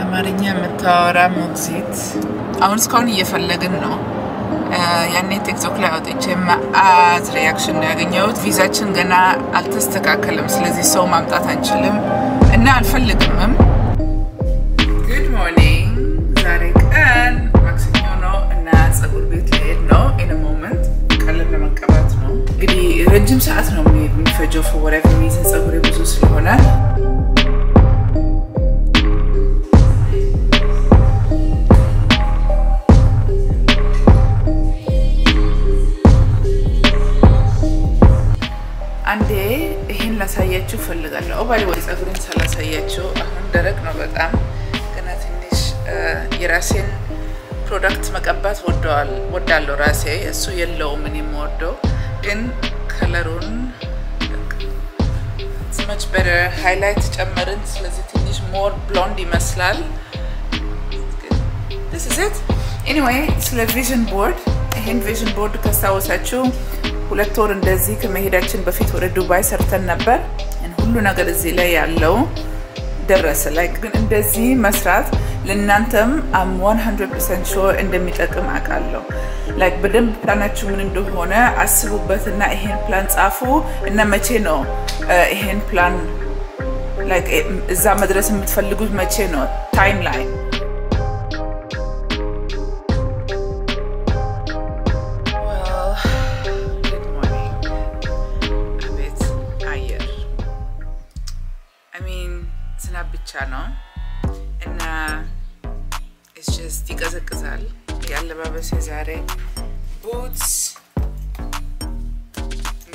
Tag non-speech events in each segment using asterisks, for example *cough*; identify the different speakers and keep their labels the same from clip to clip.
Speaker 1: አማርኛ የምታወራ ሞግዚት አሁን እስካሁን እየፈለግን ነው። ያኔ ቲክቶክ ላይ አውጥቼ መአት reaction ነው ያገኘሁት። ቪዛችን ገና አልተስተካከልም፣ ስለዚህ ሰው ማምጣት አንችልም እና አልፈልግምም። Good morning። ዛሬ ቀን ማክሰኞ ነው እና ፀጉር ቤት ልሄድ ነው። In moment ቀለም ለመቀባት ነው። እንግዲህ ረጅም ሰዓት ነው የሚፈጀው whatever reason ፀጉሬ ብዙ ስለሆነ አንዴ ይሄን ላሳያችሁ ፈልጋለሁ። By the way ፀጉሬን ሳላሳያችሁ አሁን ደረቅ ነው በጣም ገና ትንሽ የራሴን product መቀባት ወዳለሁ ራሴ እሱ የለውም እኔ የምወደው ግን color ኡን much better highlight ጨመርን። ስለዚህ ትንሽ more blonde ይመስላል። So anyway ስለ vision board ይሄን vision board ካስታወሳችሁ ሁለት ወር እንደዚህ ከመሄዳችን በፊት ወደ ዱባይ ሰርተን ነበር። ሁሉ ነገር እዚህ ላይ ያለው ደረሰ ላይ ግን እንደዚህ መስራት ለእናንተም um 100% sure እንደሚጠቅም አውቃለሁ። Like በደንብ ፕላናችሁ ምን እንደሆነ አስቡበትና ይሄን ፕላን ጻፉ እና መቼ ነው ይሄን ፕላን እዛ መድረስ የምትፈልጉት መቼ ነው timeline ነው እና just ይቀዘቅዛል። የአለባበሴ ዛሬ boots፣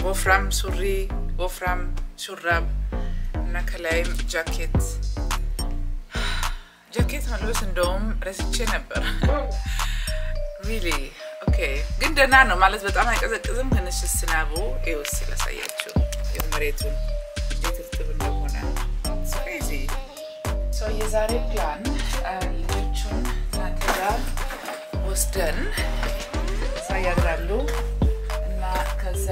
Speaker 1: ወፍራም ሱሪ፣ ወፍራም ሹራብ እና ከላይም ጃኬት ጃኬት መልበስ እንደውም ረስቼ ነበር። Really okay፣ ግን ደህና ነው ማለት በጣም አይቀዘቅዝም። ትንሽ ዝናቡ ይውስ ላሳያችሁ መሬቱን የዛሬ ፕላን ልጆቹን እናንተ ጋር ወስደን እዛ እና ከዛ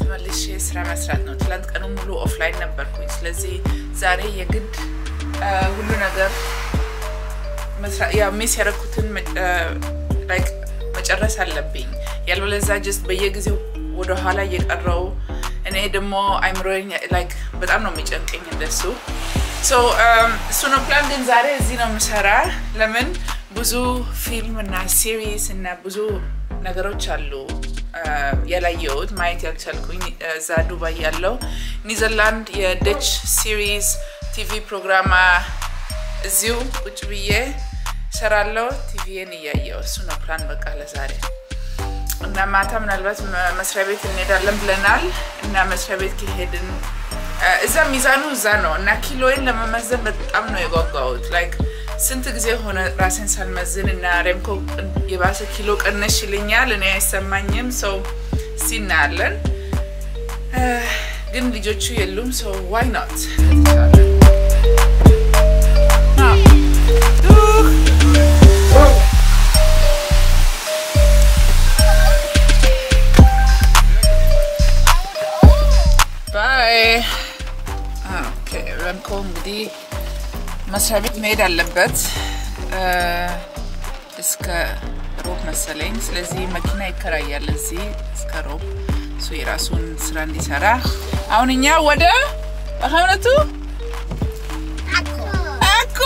Speaker 1: ተመልሼ ስራ መስራት ነው። ትላንት ቀኑ ሙሉ offline ነበርኩኝ። ስለዚህ ዛሬ የግድ ሁሉ ነገር miss ያደረኩትን መጨረስ አለብኝ። ያለበለዚያ just በየጊዜው ወደኋላ እየቀረው እኔ ደግሞ አይምሮኝ በጣም ነው የሚጨንቀኝ እንደሱ እሱ ነው ፕላን። ግን ዛሬ እዚህ ነው የምሰራ። ለምን ብዙ ፊልም እና series እና ብዙ ነገሮች አሉ ያላየሁት ማየት ያልቻልኩኝ እዛ ዱባይ ያለው ኒዘርላንድ የ Dutch series TV programma እዚሁ ቁጭ ብዬ ሰራለው ቲቪን እያየው እሱ ነው ፕላን በቃ ለዛሬ እና ማታ ምናልባት መስሪያ ቤት እንሄዳለን ብለናል እና መስሪያ ቤት ከሄድን እዛ ሚዛኑ እዛ ነው እና ኪሎዬን ለመመዘን በጣም ነው የጓጓሁት። Like ስንት ጊዜ ሆነ ራሴን ሳልመዝን እና ሬምኮ የባሰ ኪሎ ቀነሽ ይለኛል፣ እኔ አይሰማኝም። So እናያለን ግን ልጆቹ የሉም። So why not እንግዲህ መስሪያ ቤት መሄድ አለበት እስከ ሮብ መሰለኝ። ስለዚህ መኪና ይከራያል እዚህ እስከ ሮብ እሱ የራሱን ስራ እንዲሰራ። አሁን እኛ ወደ በእውነቱ አኮ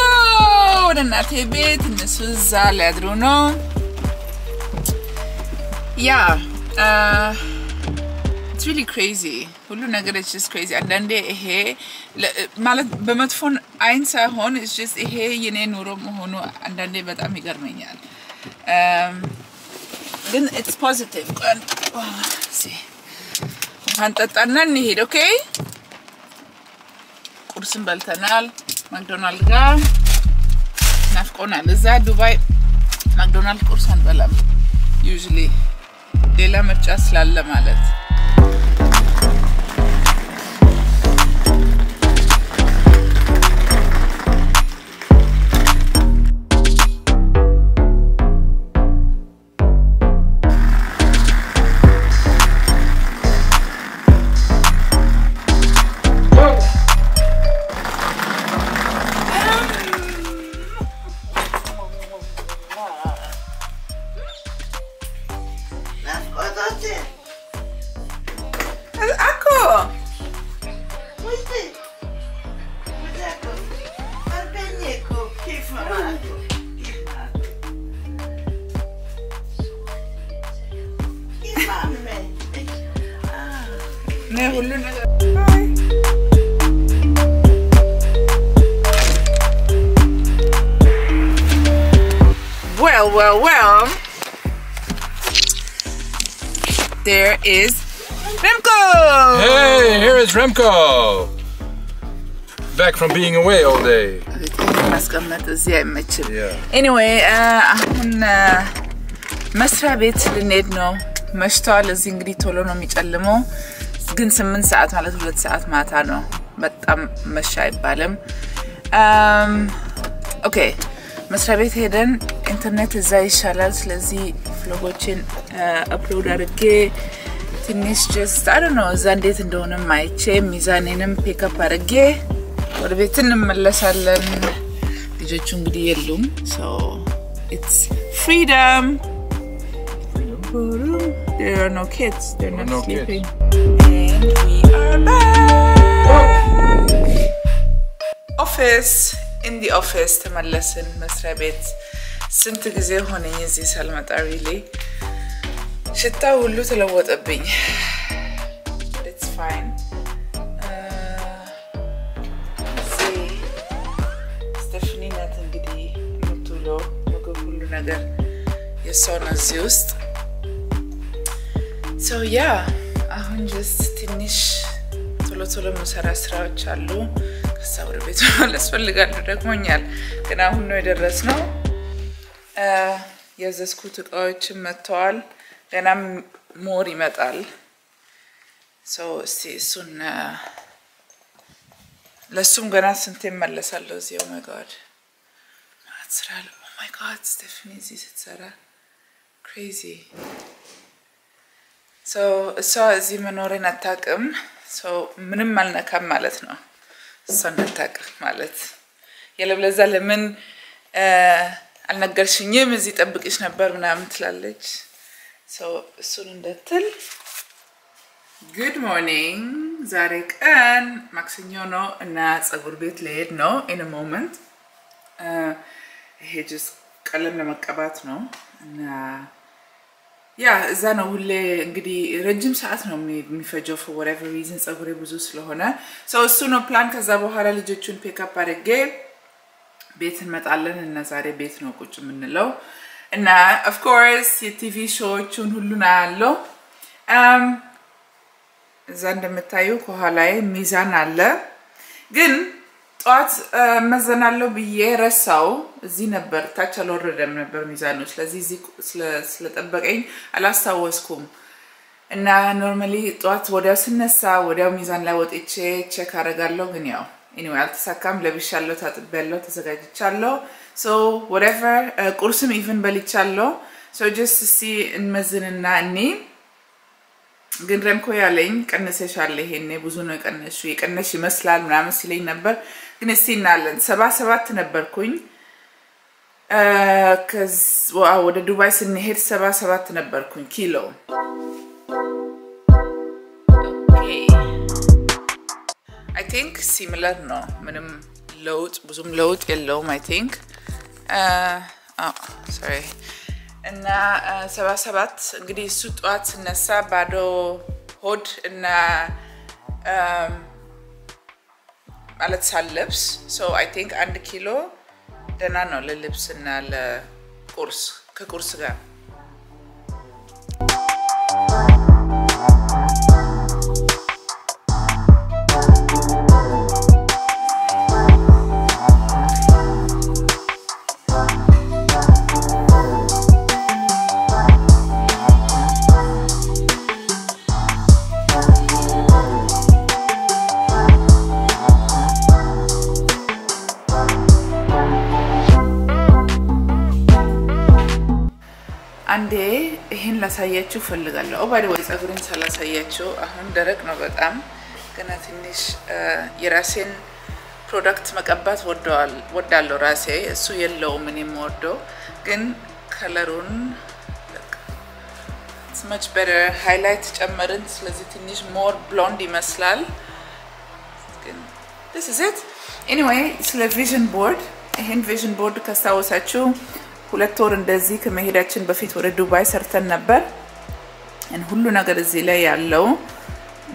Speaker 1: ወደ እናቴ ቤት እነሱ እዛ ሊያድሩ ነው። ያ It's really crazy ሁሉ ነገር it's just crazy። አንዳንዴ ይሄ ማለት በመጥፎን አይን ሳይሆን it's just ይሄ የኔ ኑሮ መሆኑ አንዳንዴ በጣም ይገርመኛል። ግን it's positive። ውሃን ጠጣና እንሄድ። Okay ቁርስን በልተናል ማክዶናልድ ጋር ናፍቆናል። እዛ ዱባይ ማክዶናልድ ቁርስ አንበላም ዩዥሊ ሌላ ምርጫ ስላለ ማለት is Remco!
Speaker 2: Back from being away all day.
Speaker 1: ማስቀመጥ እዚህ አይመችም።
Speaker 2: Yeah.
Speaker 1: Anyway አሁን መስሪያ ቤት ልንሄድ ነው። መሽቷል። እዚህ እንግዲህ ቶሎ ነው የሚጨልመው፣ ግን ስምንት ሰዓት ማለት ሁለት ሰዓት ማታ ነው። በጣም መሸ አይባልም። Okay መስሪያ ቤት ሄደን ኢንተርኔት እዛ ይሻላል። ስለዚህ vlog ኦችን upload አድርጌ ትንሽ just አይ ነው እዛ እንዴት እንደሆነም አይቼ ሚዛኔንም pick up አድርጌ ወደ ቤት እንመለሳለን። ልጆቹ እንግዲህ የሉም። So it's freedom There are no kids. They're not
Speaker 2: No
Speaker 1: sleeping. And we are back. Office in the office ተመለስን። መስሪያ ቤት ስንት ጊዜ ሆነኝ እዚህ ሳልመጣ really ሽታ ሁሉ ተለወጠብኝ። It's fine ስቴፍኒ ናት እንግዲህ የምትውለው ምግብ ሁሉ ነገር የእሷ ነው እዚህ ውስጥ so yeah አሁን just ትንሽ ቶሎ ቶሎ የምሰራ ስራዎች አሉ። ከዛ ወደ ቤት መመለስ ፈልጋለሁ። ደክሞኛል፣ ግን አሁን ነው የደረስነው። ያዘዝኩት እቃዎችን መጥተዋል። ገናም more ይመጣል። እስቲ እሱን ለእሱም ገና ስንት እመለሳለሁ እዚህ። Oh my God ማለት ስራ አለ። Oh my God ስቴፍኒ እዚህ ስትሰራ crazy እሷ እዚህ መኖሬን አታውቅም። ምንም አልነካም ማለት ነው። እሷ እንዳታውቅም ማለት የለብለዛ ለምን አልነገርሽኝም? እዚህ ጠብቅሽ ነበር ምናምን ትላለች። እሱን እንደትል ጉድ ሞርኒንግ። ዛሬ ቀን ማክሰኞ ነው እና ፀጉር ቤት ልሄድ ነው ኢን ሞመንት። ይሄ ጅስ ቀለም ለመቀባት ነው እና yeah እዛ ነው ሁሌ እንግዲህ ረጅም ሰዓት ነው የሚፈጀው for whatever reason ፀጉሬ ብዙ ስለሆነ so እሱ ነው ፕላን። ከዛ በኋላ ልጆቹን pick up አድርጌ ቤት እንመጣለን እና ዛሬ ቤት ነው ቁጭ የምንለው እና of course የ TV show ዎቹን ሁሉን አያለው። እዛ እንደምታዩ ከኋላዬ ሚዛን አለ ግን ጠዋት መዘናለው ብዬ ረሳው። እዚህ ነበር፣ ታች አልወረደም ነበር ሚዛኑ። ስለዚህ እዚህ ስለጠበቀኝ አላስታወስኩም እና normally ጠዋት ወዲያው ስነሳ ወዲያው ሚዛን ላይ ወጥቼ check አደርጋለሁ። ግን ያው anyway አልተሳካም። ለብሻለሁ፣ ታጥቤያለሁ፣ ተዘጋጅቻለሁ። So whatever ቁርስም even በልቻለሁ። So just እስቲ እንመዝንና እኔ ግን ረምኮ ያለኝ ቀንሰሻል፣ ይሄኔ ብዙ ነው የቀነሽው፣ የቀነሽ ይመስላል ምናምን ሲለኝ ነበር። ግን እስቲ እናያለን ሰባ ሰባት ነበርኩኝ። ወደ ዱባይ ስንሄድ ሰባ ሰባት ነበርኩኝ ኪሎ። I think similar ነው፣ ምንም ለውጥ ብዙም ለውጥ የለውም። I think sorry እና ሰባ ሰባት እንግዲህ እሱ ጠዋት ስነሳ ባዶ ሆድ እና ማለት ሳልለብስ I think አንድ ኪሎ ደህና ነው ለልብስ እና ለቁርስ ከቁርስ ጋር አንዴ ይሄን ላሳያችሁ ፈልጋለሁ። By the way ፀጉሬን ሳላሳያችሁ አሁን ደረቅ ነው በጣም ገና ትንሽ የራሴን product መቀባት ወዳለሁ ራሴ። እሱ የለውም እኔ የምወደው ግን color ኡን so much better highlight ጨመርን። ስለዚህ ትንሽ more blonde ይመስላል። Anyway ስለ vision board ይሄን vision board ካስታወሳችሁ ሁለት ወር እንደዚህ ከመሄዳችን በፊት ወደ ዱባይ ሰርተን ነበር። ሁሉ ነገር እዚህ ላይ ያለው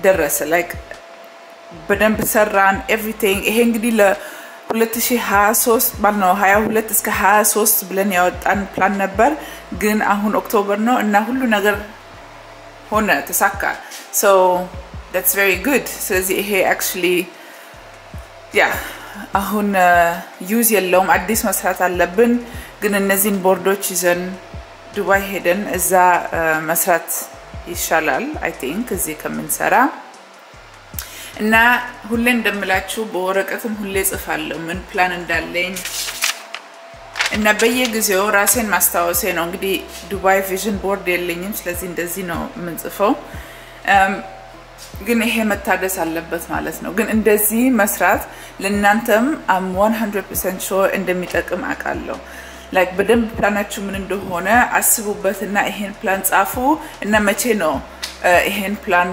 Speaker 1: ደረሰ like በደንብ ሰራን everything። ይሄ እንግዲህ ለ2023 ማለት ነው 22 እስከ 23 ብለን ያወጣን ፕላን ነበር፣ ግን አሁን October ነው እና ሁሉ ነገር ሆነ ተሳካ። So that's very good። ስለዚህ ይሄ actually yeah አሁን use የለውም፣ አዲስ መስራት አለብን። ግን እነዚህን ቦርዶች ይዘን ዱባይ ሄደን እዛ መስራት ይሻላል I think እዚህ ከምንሰራ እና ሁሌ እንደምላችሁ በወረቀትም ሁሌ ጽፋለሁ ምን ፕላን እንዳለኝ እና በየጊዜው ራሴን ማስታወሴ ነው። እንግዲህ ዱባይ vision board የለኝም፣ ስለዚህ እንደዚህ ነው የምንጽፈው። ግን ይሄ መታደስ አለበት ማለት ነው። ግን እንደዚህ መስራት ለእናንተም um 100% sure እንደሚጠቅም አውቃለሁ። like በደንብ ፕላናችሁ ምን እንደሆነ አስቡበትና ይሄን ፕላን ጻፉ እና መቼ ነው ይሄን plan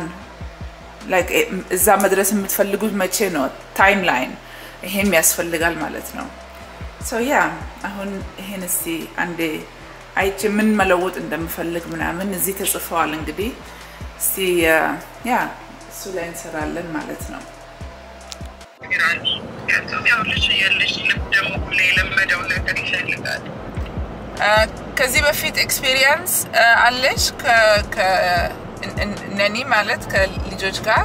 Speaker 1: like እዛ መድረስ የምትፈልጉት መቼ ነው? timeline ይሄም ያስፈልጋል ማለት ነው። So yeah አሁን ይሄን እስቲ አንዴ አይቼ ምን መለወጥ እንደምፈልግ ምናምን እዚህ ተጽፈዋል። እንግዲህ እስቲ yeah እሱ ላይ እንሰራለን ማለት ነው። ከዚህ በፊት experience አለሽ nanny ማለት ከልጆች ጋር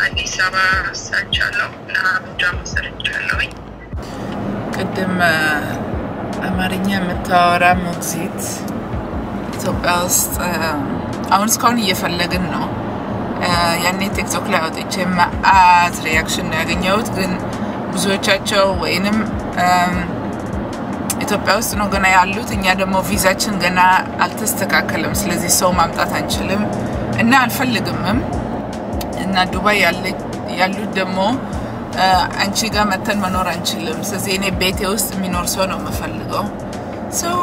Speaker 3: አዲስ አበባ ሰርቻለሁ እና አቡጃ ሰርቻለሁኝ።
Speaker 1: ቅድም አማርኛ የምታወራ ሞግዚት ኢትዮጵያ ውስጥ አሁን እስካሁን እየፈለግን ነው። ያኔ ቲክቶክ ላይ አውጥቼ መአት reaction ያገኘሁት። ግን ብዙዎቻቸው ወይንም ኢትዮጵያ ውስጥ ነው ገና ያሉት። እኛ ደግሞ ቪዛችን ገና አልተስተካከለም። ስለዚህ ሰው ማምጣት አንችልም እና አልፈልግምም እና ዱባይ ያሉት ደግሞ አንቺ ጋር መጥተን መኖር አንችልም። ስለዚህ እኔ ቤቴ ውስጥ የሚኖር ሰው ነው የምፈልገው። so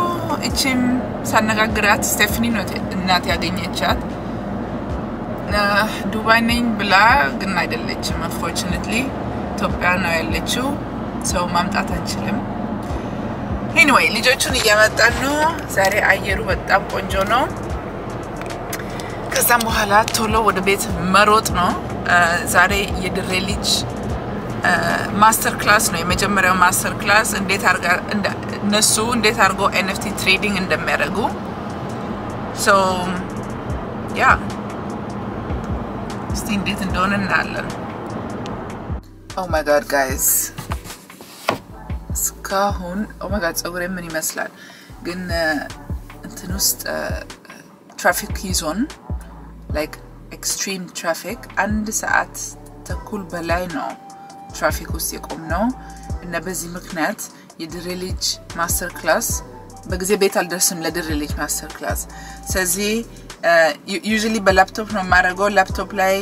Speaker 1: እቺም ሳነጋግራት ስቴፍኒ ነው እናት ያገኘቻት ዱባይ ነኝ ብላ ግን አይደለችም። unfortunately ኢትዮጵያ ነው ያለችው። ሰው ማምጣት አንችልም። anyway ልጆቹን እያመጣን ነው። ዛሬ አየሩ በጣም ቆንጆ ነው። ከዛም በኋላ ቶሎ ወደ ቤት መሮጥ ነው። ዛሬ የድሬ ልጅ master class ነው የመጀመሪያው master class እንዴት እነሱ እንዴት አድርጎ NFT trading እንደሚያደርጉ yeah እስቲ እንዴት እንደሆነ እናያለን። oh my god guys እስካሁን oh my god ፀጉሬ ምን ይመስላል ግን እንትን ውስጥ ትራፊክ ይዞን like extreme traffic አንድ ሰዓት ተኩል በላይ ነው ትራፊክ ውስጥ የቆምነው እና በዚህ ምክንያት የድሬ ልጅ master class በጊዜ ቤት አልደርስም ለድሬ ልጅ master class። ስለዚህ usually በላፕቶፕ ነው የማደርገው። ላፕቶፕ ላይ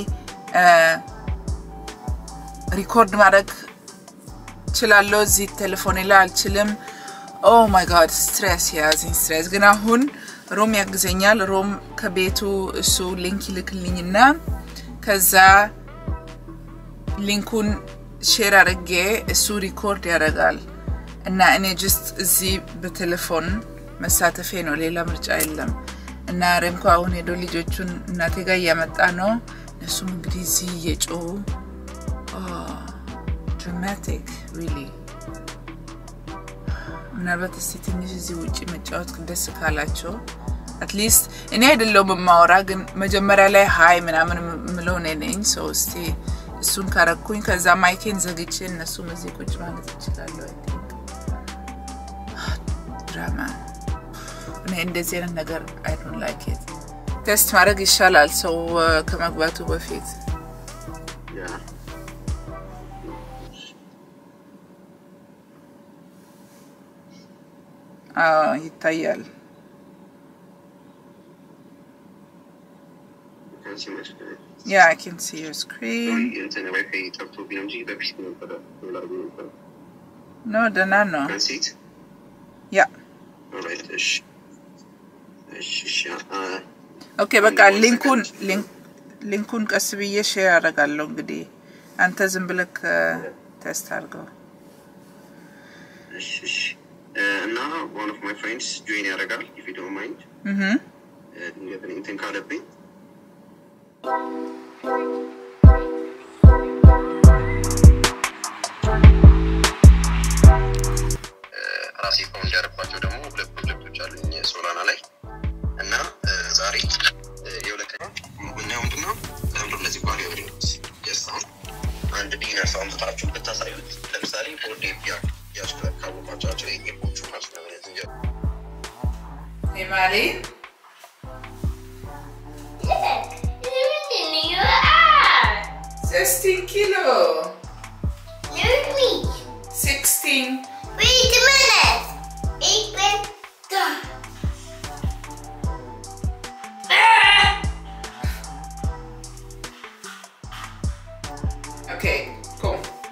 Speaker 1: record ማድረግ እችላለሁ። እዚህ ቴሌፎኔ ላይ አልችልም። oh my god stress የያዘኝ stress። ግን አሁን ሮም ያግዘኛል። ሮም ከቤቱ እሱ link ይልክልኝና ከዛ link ኡን share አድርጌ እሱ record ያደርጋል እና እኔ just እዚህ በቴሌፎን መሳተፌ ነው፣ ሌላ ምርጫ የለም። እና ሬምኮ አሁን ሄዶ ልጆቹን እናቴ ጋር እያመጣ ነው። እነሱም እንግዲህ እዚህ እየጮሁ dramatic really ምናልባት እስቲ ትንሽ እዚህ ውጭ መጫወት ደስ ካላቸው at least እኔ አይደለሁም የማወራ፣ ግን መጀመሪያ ላይ hi ምናምን ምለው እኔ ነኝ። so እስቲ እሱን ካረኩኝ ከዛ mic ኤን ዘግቼ እነሱም እዚህ ቁጭ ማለት ይችላሉ። ድራማ *sighs* እኔ እንደዚህ አይነት ነገር I don't like it። test ማድረግ ይሻላል so ከመግባቱ በፊት። ይታያል። Yeah, I can see your screen. No, ደህና ነው። ያ okay፣ በቃ link ኡን link ኡን ቀስ ብዬ share አደርጋለሁ። እንግዲህ አንተ ዝም ብለህ test አድርገው።
Speaker 3: እና one of my friends join ያደርጋል if you don't mind እንትን ካለብኝ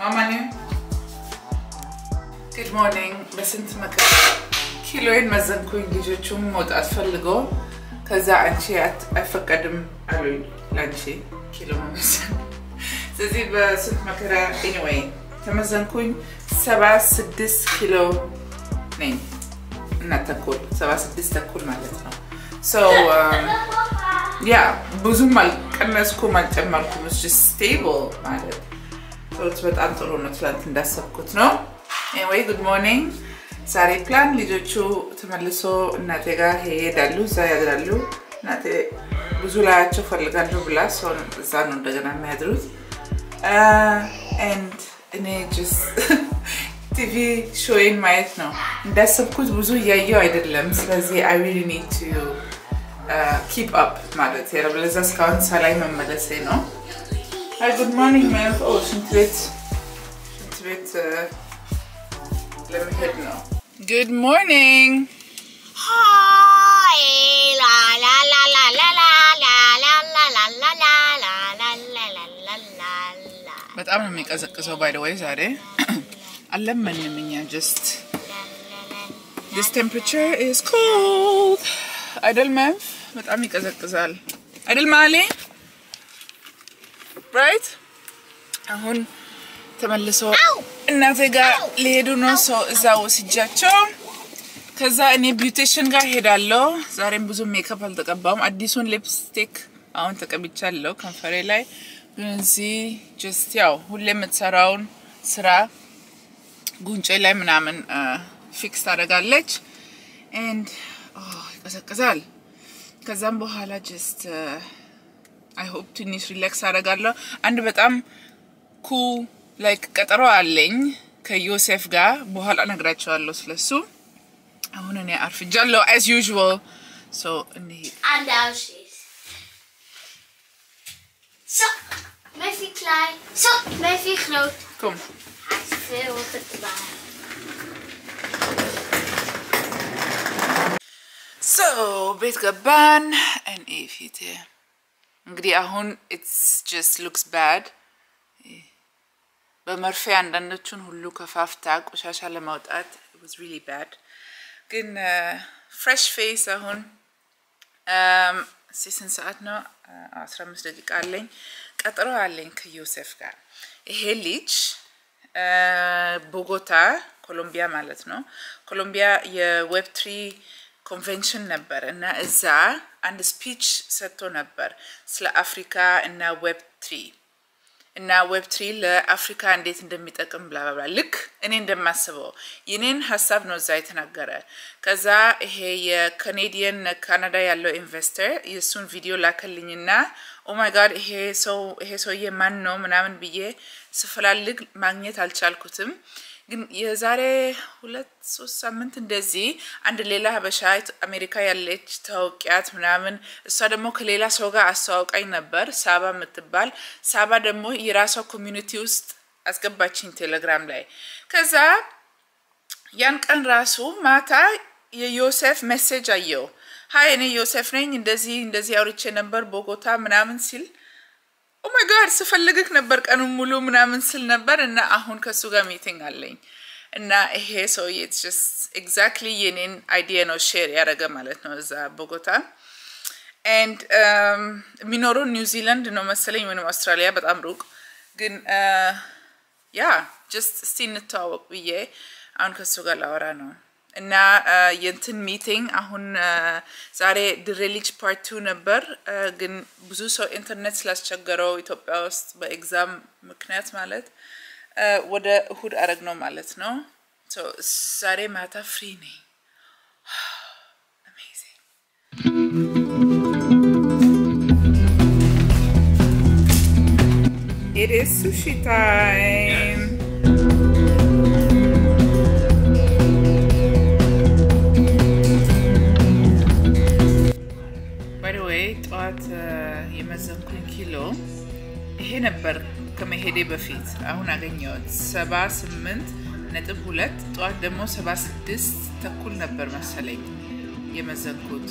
Speaker 1: new. Good morning. በስንት መከራ ኪሎዬን መዘንኩኝ። ልጆቹም መውጣት ፈልጎ ከዛ አንቺ አይፈቀድም አሉኝ ለአንቺ ኪሎ መመዘን። ስለዚህ በስንት መከራ ኤኒዌይ ተመዘንኩኝ። ሰባ ስድስት ኪሎ ነኝ እና ተኩል ሰባ ስድስት ተኩል ማለት ነው። ያ ብዙም አልቀነስኩም አልጨመርኩም። stable ማለት ሶት በጣም ጥሩ ነው። ትላንት እንዳሰብኩት ነው። anyway good morning። ዛሬ ፕላን ልጆቹ ተመልሶ እናቴ ጋር ይሄዳሉ፣ እዛ ያድራሉ። እናቴ ብዙ ላያቸው እፈልጋለሁ ብላ so አሁን እዛ ነው እንደገና የሚያድሩት። and እኔ just *laughs* TV show ኡን ማየት ነው። እንዳሰብኩት ብዙ እያየው አይደለም። ስለዚህ I really need to keep up ማለት ያለበለዛ እስካሁን ሳላይ መመለሴ ነው። hi good morning my oh ሽንት ቤት ሽንት ቤት uh, ለመሄድ ነው። good morning
Speaker 4: Hi, la la la la la la la la la la la la la la la la la la la.
Speaker 1: በጣም ነው የሚቀዘቅዘው። by the way ዛሬ አልለመንም እኛ just This temperature is cold. አይደል መንፍ በጣም ይቀዘቅዛል። አይደል ማሌ right አሁን ተመልሶ እናቴ ጋር ሊሄዱ ነው። so እዛ ወስጃቸው ከዛ እኔ beautician ጋር ሄዳለሁ። ዛሬም ብዙ ሜካፕ አልተቀባውም። አዲሱን ሊፕስቲክ አሁን ተቀብቻለሁ ከንፈሬ ላይ እዚህ just ያው ሁሌ የምትሰራውን ስራ ጉንጬ ላይ ምናምን fix ታደርጋለች and ይቀዘቅዛል። ከዛም በኋላ just I hope ትንሽ relax አደርጋለሁ። አንድ በጣም cool like ቀጠሮ አለኝ ከዮሴፍ ጋር በኋላ እነግራችኋለሁ ስለሱ። አሁን እኔ አርፍጃለሁ as usual። So እንሂድ።
Speaker 4: አንድ አውሽስ ሶ Murphy klein, zo, Murphy groot.
Speaker 1: Kom.
Speaker 4: Veel Zo,
Speaker 1: so, beetje baan en even hier. እንግዲህ አሁን ኢትስ ጀስት ሉክስ ባድ በመርፌ አንዳንዶቹን ሁሉ ከፋፍታ ቆሻሻ ለማውጣት ዋዝ ሪሊ ባድ ግን ፍሬሽ ፌስ አሁን እስኪ ስንት ሰዓት ነው? አስራ አምስት ደቂቃ አለኝ። ቀጠሮ አለኝ ከዮሴፍ ጋር። ይሄ ልጅ ቦጎታ ኮሎምቢያ ማለት ነው። ኮሎምቢያ የ Web three convention ነበር እና እዛ አንድ speech ሰጥቶ ነበር ስለ አፍሪካ እና Web three እና Web three ለአፍሪካ እንዴት እንደሚጠቅም blah blah ልክ እኔ እንደማስበው የኔን ሀሳብ ነው እዛ የተናገረ። ከዛ ይሄ የ Canadian ካናዳ ያለው investor የእሱን ቪዲዮ ላከልኝና oh my God ይሄ ሰው ይሄ ሰውዬ ማን ነው ምናምን ብዬ ስፈላልግ ማግኘት አልቻልኩትም። ግን የዛሬ ሁለት ሶስት ሳምንት እንደዚህ አንድ ሌላ ሀበሻ አሜሪካ ያለች ታውቂያት ምናምን እሷ ደግሞ ከሌላ ሰው ጋር አስተዋውቃኝ ነበር ሳባ የምትባል። ሳባ ደግሞ የራሷ community ውስጥ አስገባችኝ ቴሌግራም ላይ። ከዛ ያን ቀን ራሱ ማታ የዮሴፍ message አየው hi እኔ ዮሴፍ ነኝ እንደዚህ እንደዚህ አውርቼ ነበር ቦጎታ ምናምን ሲል oh my God ስፈልግህ ነበር ቀኑን ሙሉ ምናምን ስል ነበር እና አሁን ከሱ ጋር meeting አለኝ። እና ይሄ ሰውዬ just exactly የኔን idea ነው share ያደረገ ማለት ነው እዛ ቦጎታ። and የሚኖረው ኒውዚላንድ ነው መሰለኝ ወይም አውስትራሊያ በጣም ሩቅ። ግን ያ ጀስት እስቲ እንተዋወቅ ብዬ አሁን ከሱ ጋር ላወራ ነው እና የንትን ሚቲንግ አሁን ዛሬ ድሬሊች ፓርት ቱ ነበር፣ ግን ብዙ ሰው ኢንተርኔት ስላስቸገረው ኢትዮጵያ ውስጥ በኤግዛም ምክንያት ማለት ወደ እሁድ አረግ ነው ማለት ነው። ዛሬ ማታ ፍሪ ነኝ።. *sighs* It is sushi time. ጠዋት የመዘንኩኝ ኪሎ ይሄ ነበር ከመሄዴ በፊት። አሁን አገኘሁት ሰባ ስምንት ነጥብ ሁለት ጠዋት ደግሞ ሰባ ስድስት ተኩል ነበር መሰለኝ የመዘንኩት።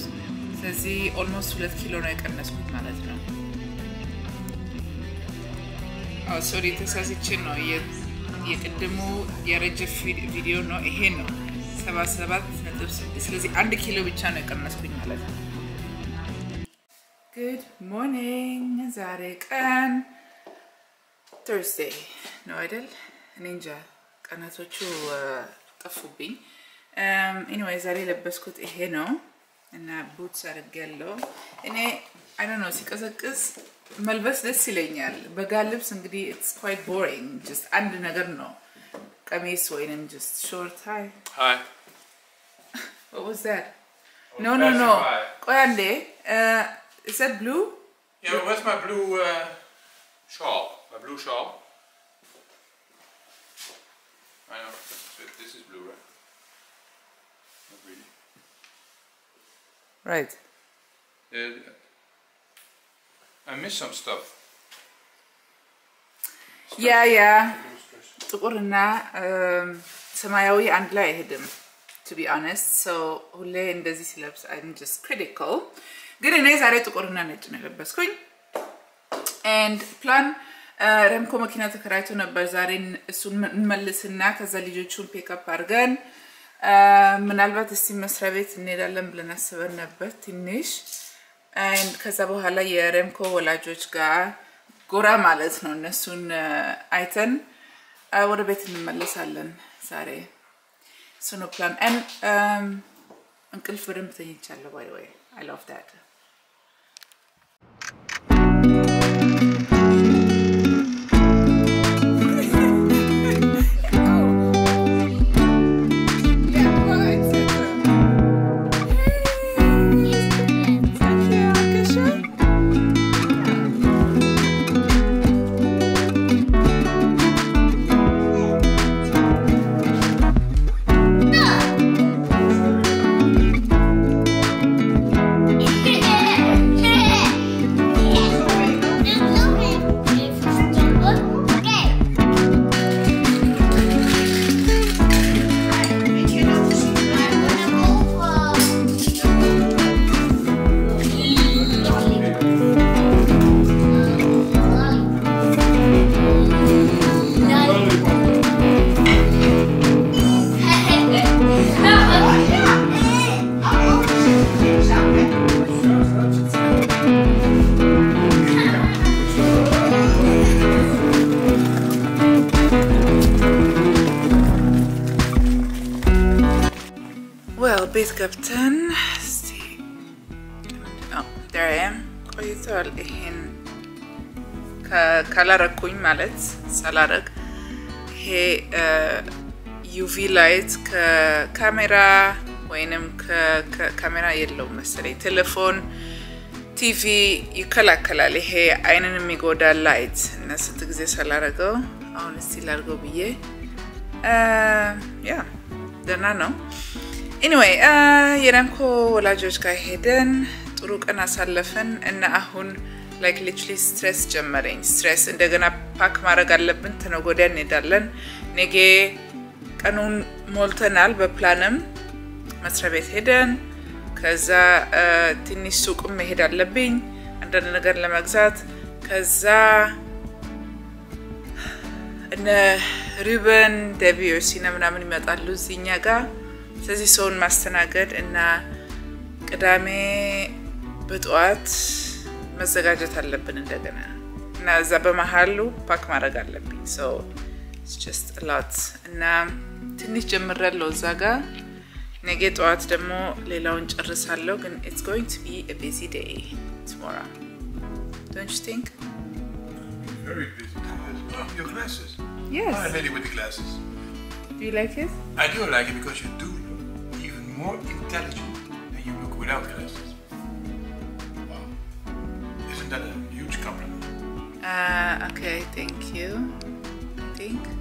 Speaker 1: ስለዚህ almost ሁለት ኪሎ ነው የቀነስኩት ማለት ነው። sorry ተሳስቼ ነው። የቅድሙ የረጀ ቪዲዮ ነው ይሄ ነው ሰባ ሰባት ነጥብ ስድስት ስለዚህ አንድ ኪሎ ብቻ ነው የቀነስኩኝ ማለት ነው። good morning። ዛሬ ቀን Thursday ነው አይደል? እኔ እንጃ ቀናቶቹ ጠፉብኝ። anyway ዛሬ የለበስኩት ይሄ ነው እና boots አድርጌያለሁ። እኔ I don't know ሲቀዘቅዝ መልበስ ደስ ይለኛል። በጋ ልብስ እንግዲህ it's quite boring just አንድ ነገር ነው ቀሚስ ወይንም just short hi
Speaker 2: Hi.
Speaker 1: what was that no no no ቆይ አንዴ Is that blue?
Speaker 2: Yeah, but where's my blue uh, shawl? My blue shawl? I know, this is blue, right? Not really.
Speaker 1: Right.
Speaker 2: Uh, I miss some stuff.
Speaker 1: stuff. Yeah, yeah. تقولنا سماوي عند لا يهدم to be honest so هو لين دزي سلبس I'm just critical ግን እኔ ዛሬ ጥቁርና ነጭ ነው የለበስኩኝ። ኤንድ ፕላን ረምኮ መኪና ተከራይቶ ነበር። ዛሬ እሱን እንመልስና ከዛ ልጆቹን pick up አድርገን ምናልባት እስቲ መስሪያ ቤት እንሄዳለን ብለን አስበን ነበር ትንሽ። ከዛ በኋላ የረምኮ ወላጆች ጋር ጎራ ማለት ነው እነሱን አይተን ወደ ቤት እንመለሳለን ዛሬ። እሱ ፕላን ን እንቅልፍ በደንብ ተኝቻለሁ ባይ ወይ I love that ማለት ሳላረግ ይሄ UV light ከካሜራ ወይንም ካሜራ የለውም መሰለኝ ቴሌፎን፣ ቲቪ ይከላከላል። ይሄ አይንን የሚጎዳ light እና ስንት ጊዜ ሳላረገው አሁን እስቲ ላርገው ብዬ ያ ደህና ነው። anyway የረምኮ ወላጆች ጋር ሄደን ጥሩ ቀን አሳለፍን እና አሁን like little stress ጀመረኝ። stress እንደገና pack ማድረግ አለብን። ወዲያ እንሄዳለን። ነገ ቀኑን ሞልተናል። በፕላንም መስሪያ ቤት ሄደን ከዛ ትንሽ ሱቅም መሄድ አለብኝ አንዳንድ ነገር ለመግዛት ከዛ እነ ሪበን ደቢ ሲነ ምናምን ይመጣሉ እዚህኛ ጋር ስለዚህ ሰውን ማስተናገድ እና ቅዳሜ በጠዋት መዘጋጀት አለብን እንደገና እና እዛ በመሀሉ ፓክ ማድረግ አለብኝ ሶ ጀስት ላት እና ትንሽ ጀምሬያለሁ እዛ ጋር ነገ ጠዋት ደግሞ ሌላውን ጨርሳለሁ። ግን ኢትስ ጎይንግ ቱ ቢ አ ቢዚ ዴይ ቱሞሮ ዶንት ዩ ቲንክ
Speaker 2: Very busy. Oh, your glasses.
Speaker 1: Yes.
Speaker 2: Ah, lady with the glasses.
Speaker 1: ዱ ዩ ላይክ ኢት
Speaker 2: I do like it because you do look even more intelligent than you look without glasses. That a huge compliment?
Speaker 1: Uh, okay, thank you. I think.